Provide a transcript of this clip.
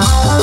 now.